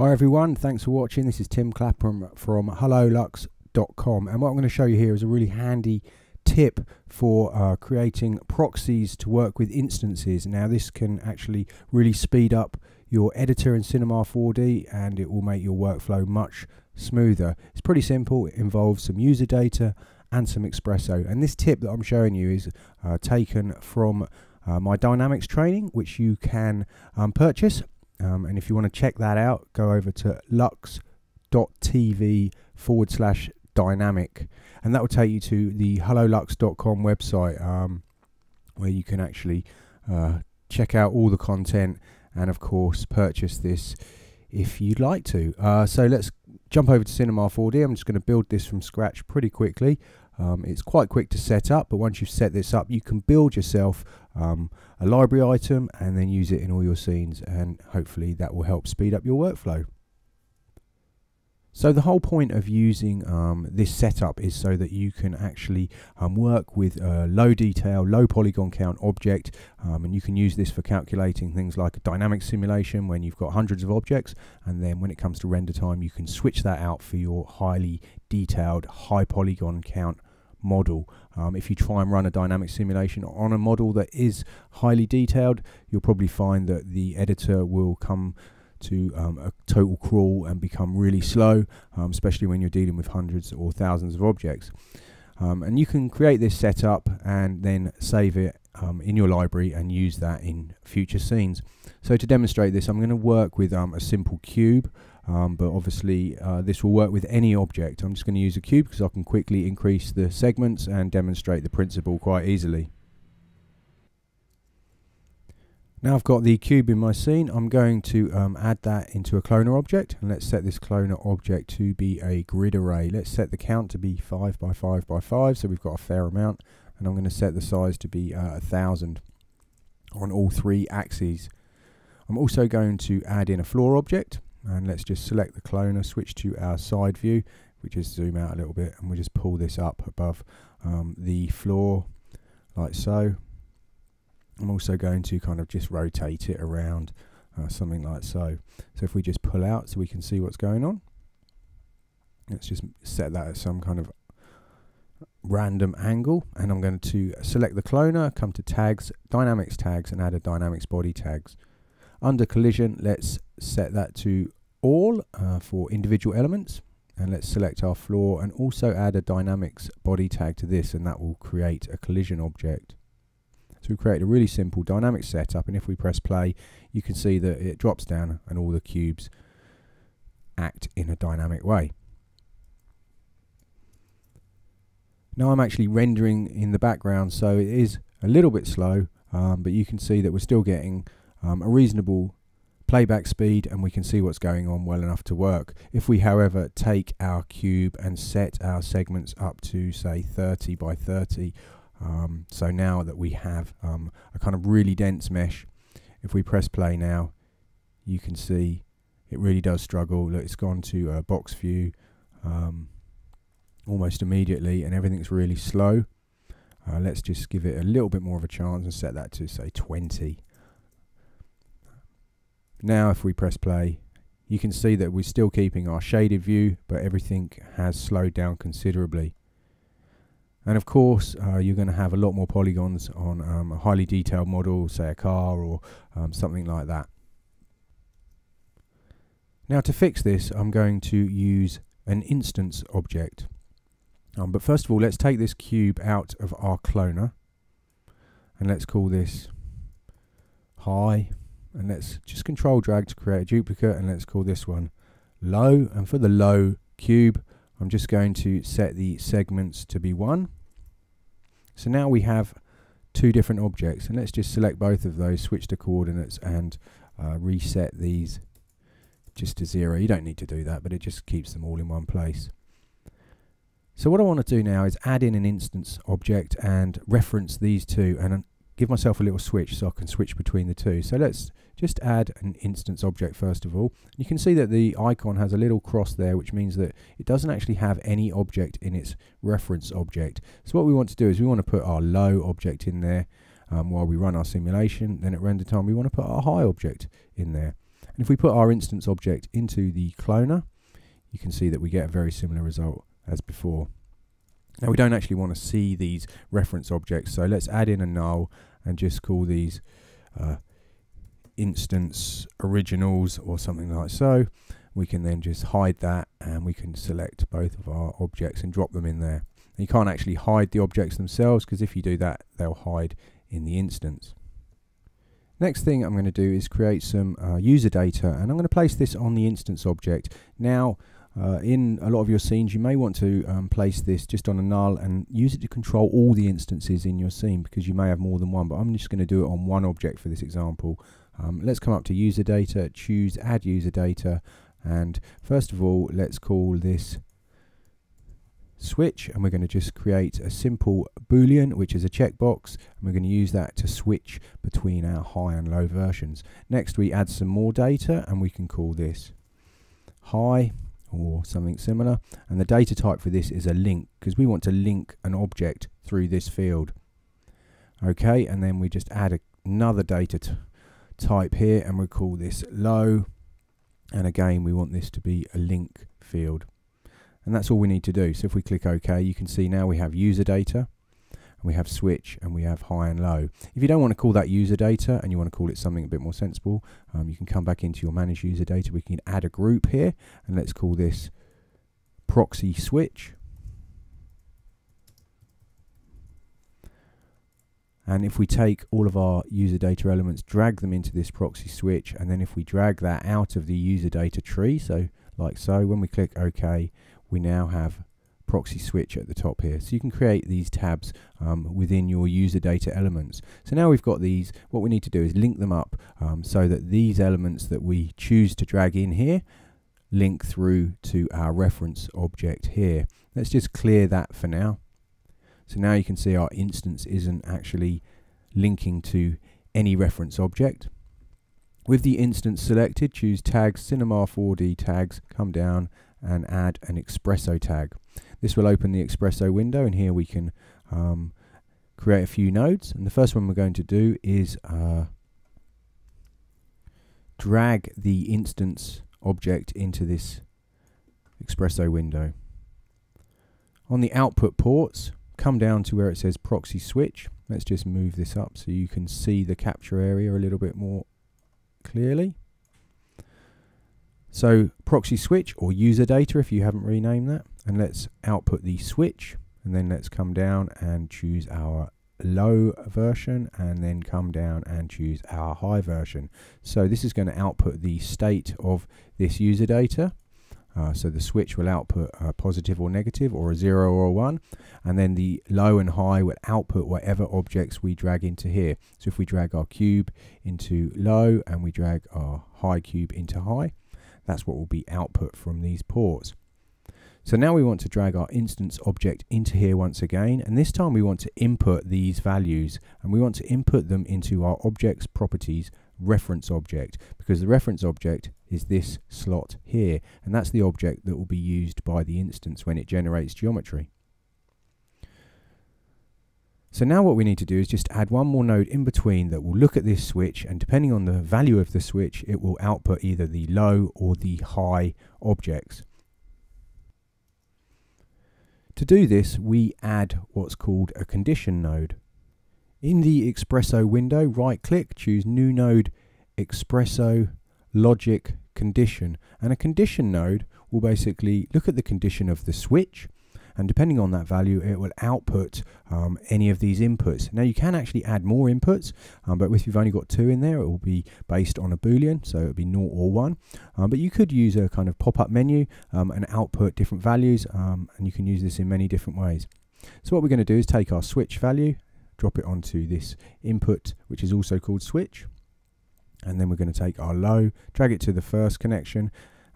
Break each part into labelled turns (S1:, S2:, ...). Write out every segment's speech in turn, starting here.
S1: Hi everyone, thanks for watching. This is Tim Clapham from HelloLuxx.com and what I'm going to show you here is a really handy tip for uh, creating proxies to work with instances. Now this can actually really speed up your editor in Cinema 4D and it will make your workflow much smoother. It's pretty simple, it involves some user data and some Xpresso and this tip that I'm showing you is uh, taken from uh, my dynamics training which you can um, purchase um, and if you want to check that out, go over to luxx.tv forward slash dynamic. And that will take you to the helloluxx.com website um, where you can actually uh, check out all the content and, of course, purchase this if you'd like to. Uh, so let's jump over to Cinema 4D. I'm just going to build this from scratch pretty quickly. Um, it's quite quick to set up, but once you've set this up, you can build yourself um, a library item and then use it in all your scenes, and hopefully that will help speed up your workflow. So the whole point of using um, this setup is so that you can actually um, work with a low detail, low polygon count object um, and you can use this for calculating things like a dynamic simulation when you've got hundreds of objects and then when it comes to render time you can switch that out for your highly detailed high polygon count model. Um, if you try and run a dynamic simulation on a model that is highly detailed you'll probably find that the editor will come to um, a total crawl and become really slow, um, especially when you're dealing with hundreds or thousands of objects. Um, and you can create this setup and then save it um, in your library and use that in future scenes. So to demonstrate this, I'm going to work with um, a simple cube, um, but obviously uh, this will work with any object. I'm just going to use a cube because I can quickly increase the segments and demonstrate the principle quite easily. Now I've got the cube in my scene, I'm going to um, add that into a cloner object. And let's set this cloner object to be a grid array. Let's set the count to be 5 by 5 by 5, so we've got a fair amount. And I'm going to set the size to be uh, 1000 on all three axes. I'm also going to add in a floor object. And let's just select the cloner, switch to our side view. We just zoom out a little bit and we just pull this up above um, the floor like so I'm also going to kind of just rotate it around uh, something like so. So if we just pull out so we can see what's going on. Let's just set that at some kind of random angle and I'm going to select the cloner, come to tags, dynamics tags and add a dynamics body tags. Under collision let's set that to all uh, for individual elements and let's select our floor and also add a dynamics body tag to this and that will create a collision object. So we create a really simple dynamic setup and if we press play you can see that it drops down and all the cubes act in a dynamic way. Now I'm actually rendering in the background so it is a little bit slow um, but you can see that we're still getting um, a reasonable playback speed and we can see what's going on well enough to work. If we however take our cube and set our segments up to say 30 by 30 um, so now that we have um, a kind of really dense mesh, if we press play now, you can see it really does struggle. Look, it's gone to uh, box view um, almost immediately and everything's really slow. Uh, let's just give it a little bit more of a chance and set that to say 20. Now if we press play, you can see that we're still keeping our shaded view, but everything has slowed down considerably. And of course, uh, you're going to have a lot more polygons on um, a highly detailed model, say a car or um, something like that. Now to fix this, I'm going to use an instance object. Um, but first of all, let's take this cube out of our cloner. And let's call this high. And let's just control drag to create a duplicate. And let's call this one low. And for the low cube, I'm just going to set the segments to be 1. So now we have two different objects and let's just select both of those, switch to coordinates and uh, reset these just to 0. You don't need to do that but it just keeps them all in one place. So what I want to do now is add in an instance object and reference these two and give myself a little switch so I can switch between the two. So let's just add an instance object first of all. You can see that the icon has a little cross there which means that it doesn't actually have any object in its reference object. So what we want to do is we want to put our low object in there um, while we run our simulation. Then at render time we want to put our high object in there. And if we put our instance object into the cloner, you can see that we get a very similar result as before. Now we don't actually want to see these reference objects, so let's add in a null and just call these uh, instance originals or something like so. We can then just hide that and we can select both of our objects and drop them in there. you can't actually hide the objects themselves because if you do that, they'll hide in the instance. Next thing I'm going to do is create some uh, user data and I'm going to place this on the instance object. Now uh, in a lot of your scenes you may want to um, place this just on a null and use it to control all the instances in your scene because you may have more than one but I'm just going to do it on one object for this example. Um, let's come up to user data, choose add user data and first of all let's call this switch and we're going to just create a simple boolean which is a checkbox and we're going to use that to switch between our high and low versions. Next we add some more data and we can call this high or something similar and the data type for this is a link because we want to link an object through this field. Okay and then we just add a, another data type here and we call this low and again we want this to be a link field and that's all we need to do. So if we click OK, you can see now we have user data, and we have switch, and we have high and low. If you don't want to call that user data, and you want to call it something a bit more sensible, um, you can come back into your manage user data. We can add a group here, and let's call this proxy switch. And if we take all of our user data elements, drag them into this proxy switch, and then if we drag that out of the user data tree, so like so, when we click OK, we now have proxy switch at the top here. So you can create these tabs um, within your user data elements. So now we've got these, what we need to do is link them up um, so that these elements that we choose to drag in here link through to our reference object here. Let's just clear that for now. So now you can see our instance isn't actually linking to any reference object. With the instance selected, choose tags, Cinema 4D tags, come down and add an Xpresso tag. This will open the Xpresso window and here we can um, create a few nodes and the first one we're going to do is uh, drag the instance object into this Xpresso window. On the output ports, come down to where it says proxy switch. Let's just move this up so you can see the capture area a little bit more clearly. So proxy switch or user data if you haven't renamed that. And let's output the switch and then let's come down and choose our low version and then come down and choose our high version. So this is going to output the state of this user data. Uh, so the switch will output a positive or negative or a 0 or a 1 and then the low and high will output whatever objects we drag into here. So if we drag our cube into low and we drag our high cube into high that's what will be output from these ports. So now we want to drag our instance object into here once again, and this time we want to input these values, and we want to input them into our object's properties reference object, because the reference object is this slot here, and that's the object that will be used by the instance when it generates geometry. So now what we need to do is just add one more node in between that will look at this switch and depending on the value of the switch it will output either the low or the high objects. To do this we add what's called a condition node. In the Xpresso window right click choose new node Xpresso logic condition and a condition node will basically look at the condition of the switch and depending on that value it will output um, any of these inputs. Now you can actually add more inputs um, but if you've only got two in there it will be based on a boolean so it will be 0 or 1 um, but you could use a kind of pop-up menu um, and output different values um, and you can use this in many different ways. So what we're going to do is take our switch value drop it onto this input which is also called switch and then we're going to take our low drag it to the first connection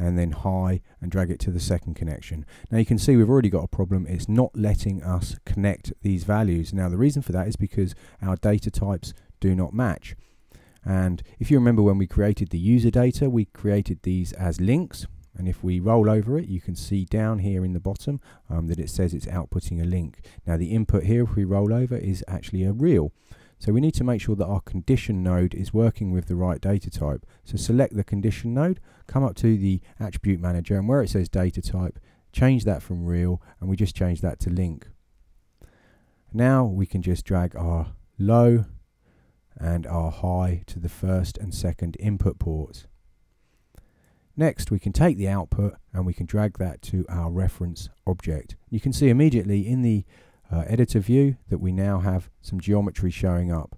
S1: and then high and drag it to the second connection. Now you can see we've already got a problem. It's not letting us connect these values. Now the reason for that is because our data types do not match. And if you remember when we created the user data, we created these as links. And if we roll over it, you can see down here in the bottom um, that it says it's outputting a link. Now the input here, if we roll over, is actually a real. So we need to make sure that our condition node is working with the right data type. So select the condition node, come up to the attribute manager and where it says data type, change that from real and we just change that to link. Now we can just drag our low and our high to the first and second input ports. Next we can take the output and we can drag that to our reference object. You can see immediately in the uh, editor view that we now have some geometry showing up.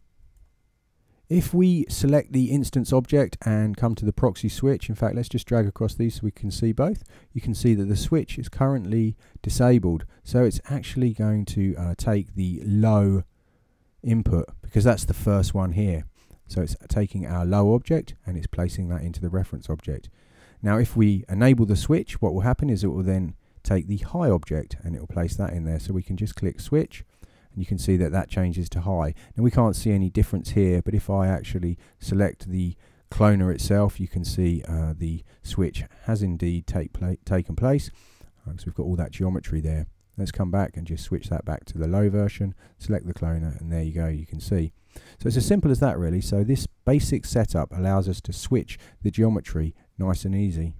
S1: If we select the instance object and come to the proxy switch, in fact let's just drag across these so we can see both, you can see that the switch is currently disabled so it's actually going to uh, take the low input because that's the first one here. So it's taking our low object and it's placing that into the reference object. Now if we enable the switch what will happen is it will then take the high object and it will place that in there. So we can just click switch and you can see that that changes to high. Now we can't see any difference here, but if I actually select the cloner itself, you can see uh, the switch has indeed take pla taken place. Uh, so we've got all that geometry there. Let's come back and just switch that back to the low version, select the cloner, and there you go, you can see. So it's as simple as that really. So this basic setup allows us to switch the geometry nice and easy.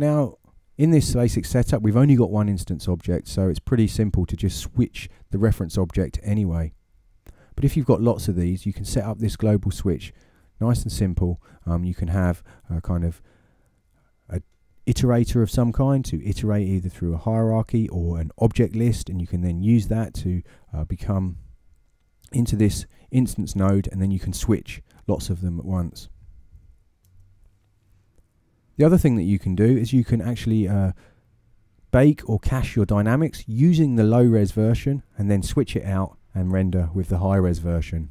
S1: Now, in this basic setup, we've only got one instance object, so it's pretty simple to just switch the reference object anyway. But if you've got lots of these, you can set up this global switch nice and simple. Um, you can have a kind of a iterator of some kind to iterate either through a hierarchy or an object list, and you can then use that to uh, become into this instance node, and then you can switch lots of them at once. The other thing that you can do is you can actually uh, bake or cache your dynamics using the low res version and then switch it out and render with the high res version.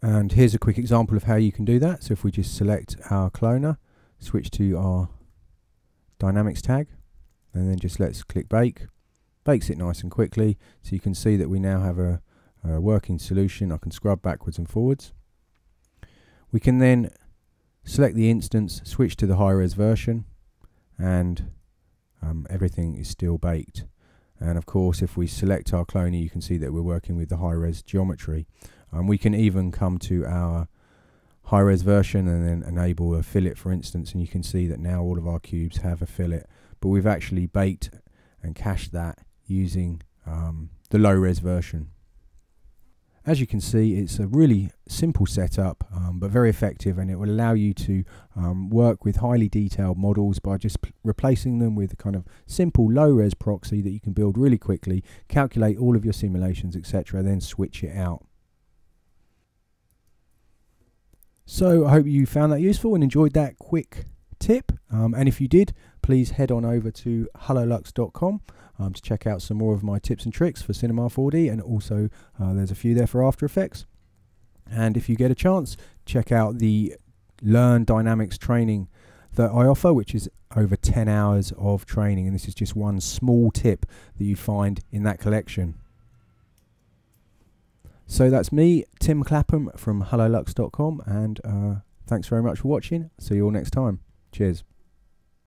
S1: And here's a quick example of how you can do that. So if we just select our cloner, switch to our dynamics tag, and then just let's click bake. Bakes it nice and quickly. So you can see that we now have a, a working solution. I can scrub backwards and forwards. We can then select the instance, switch to the high res version, and um, everything is still baked. And of course, if we select our cloner, you can see that we're working with the high res geometry. Um, we can even come to our high res version and then enable a fillet, for instance, and you can see that now all of our cubes have a fillet. But we've actually baked and cached that using um, the low res version. As you can see, it's a really simple setup, um, but very effective, and it will allow you to um, work with highly detailed models by just replacing them with a kind of simple low-res proxy that you can build really quickly, calculate all of your simulations, etc., then switch it out. So I hope you found that useful and enjoyed that quick tip. Um, and if you did, please head on over to helloluxx.com um, to check out some more of my tips and tricks for Cinema 4D, and also uh, there's a few there for After Effects. And if you get a chance, check out the Learn Dynamics training that I offer, which is over 10 hours of training. And this is just one small tip that you find in that collection. So that's me, Tim Clapham from helloluxx.com, and uh, thanks very much for watching. See you all next time. Cheers.